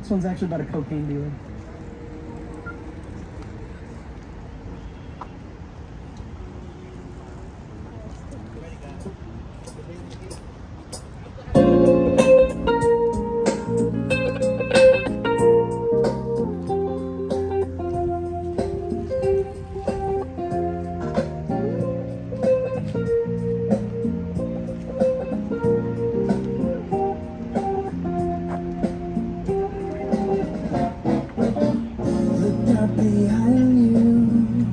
This one's actually about a cocaine dealer. Behind you.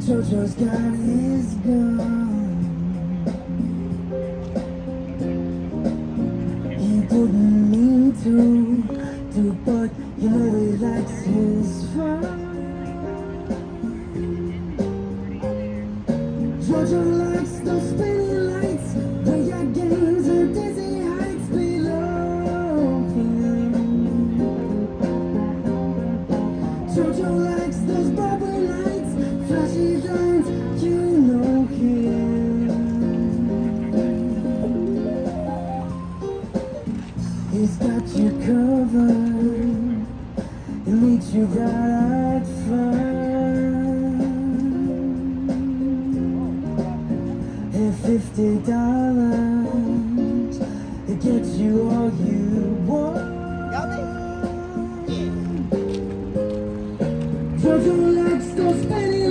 Jojo's got his gun. He didn't mean to do, but you know he likes his fun. Jojo likes those Jojo likes those bubbly lights, flashy lines, you know him. He's got you covered, he'll meet you right front. And fifty dollars, it gets you all you don't spin it.